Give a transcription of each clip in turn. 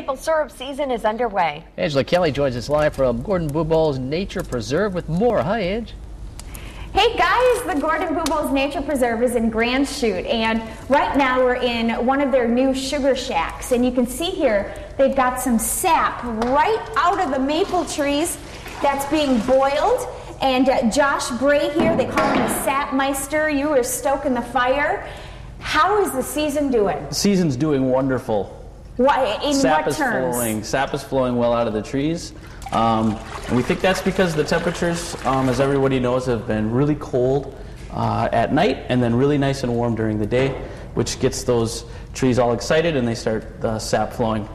Maple syrup season is underway. Angela Kelly joins us live from Gordon Bubolz Nature Preserve with more. Hi, Ange. Hey guys, the Gordon Bubolz Nature Preserve is in Grand Chute, and right now we're in one of their new sugar shacks. And you can see here they've got some sap right out of the maple trees that's being boiled. And uh, Josh Bray here, they call him the Sap Meister. You were stoking the fire. How is the season doing? The season's doing wonderful. Why, in Sap what is terms? flowing. Sap is flowing well out of the trees. Um, and we think that's because the temperatures, um, as everybody knows, have been really cold uh, at night and then really nice and warm during the day, which gets those trees all excited and they start the sap flowing.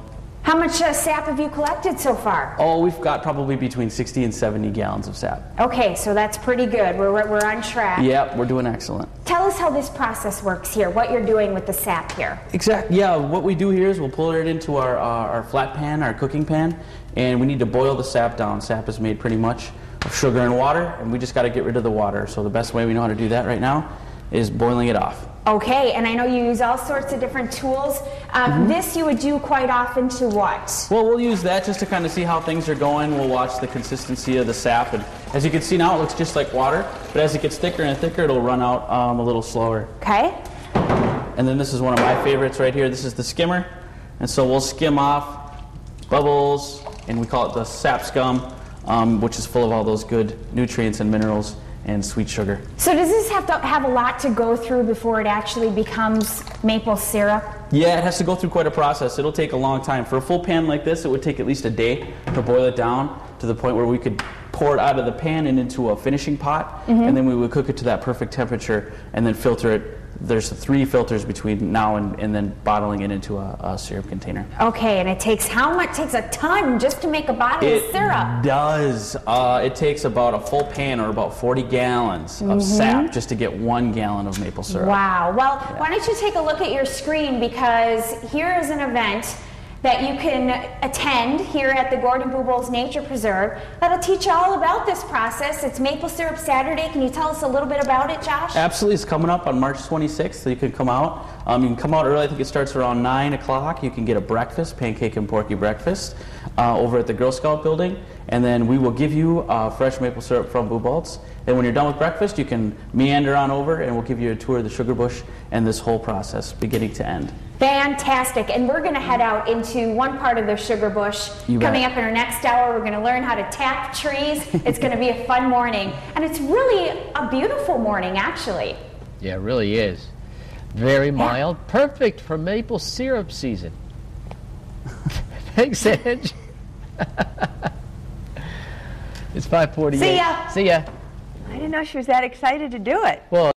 How much uh, sap have you collected so far? Oh, we've got probably between 60 and 70 gallons of sap. Okay, so that's pretty good. We're, we're on track. Yep, we're doing excellent. Tell us how this process works here, what you're doing with the sap here. Exactly. Yeah. What we do here is we'll pull it into our, uh, our flat pan, our cooking pan, and we need to boil the sap down. Sap is made pretty much of sugar and water, and we just got to get rid of the water. So the best way we know how to do that right now is boiling it off. Okay, and I know you use all sorts of different tools. Um, Mm-hmm. This you would do quite often to what? Well, we'll use that just to kind of see how things are going. We'll watch the consistency of the sap, and as you can see now, it looks just like water. But as it gets thicker and thicker, it'll run out um, a little slower. Okay. And then this is one of my favorites right here. This is the skimmer. And so we'll skim off bubbles, and we call it the sap scum, um, which is full of all those good nutrients and minerals and sweet sugar. So does this have to have a lot to go through before it actually becomes maple syrup? Yeah, it has to go through quite a process. It'll take a long time. For a full pan like this, it would take at least a day to boil it down to the point where we could pour it out of the pan and into a finishing pot, mm-hmm. and then we would cook it to that perfect temperature and then filter it. There's three filters between now and, and then bottling it into a, a syrup container. Okay, and it takes how much? takes a ton just to make a bottle It of syrup. does. Uh, it takes about a full pan or about 40 gallons of sap just to get one gallon of maple syrup. Wow. Well, why don't you take a look at your screen because here is an event that you can attend here at the Gordon Bubolz Nature Preserve that'll teach you all about this process. It's Maple Syrup Saturday. Can you tell us a little bit about it, Josh? Absolutely, it's coming up on March 26th, so you can come out. Um, you can come out early. I think it starts around 9 o'clock. You can get a breakfast, pancake and porky breakfast, uh, over at the Girl Scout building. And then we will give you uh, fresh maple syrup from Bubolz. And when you're done with breakfast, you can meander on over and we'll give you a tour of the sugar bush and this whole process, beginning to end. Fantastic. And we're going to head out into one part of the sugar bush. You bet. Coming up in our next hour, we're going to learn how to tap trees. it's going to be a fun morning. And it's really a beautiful morning, actually. Yeah, it really is. Very mild, perfect for maple syrup season. Thanks, Ange. it's 548. See ya. See ya. I didn't know she was that excited to do it. Well,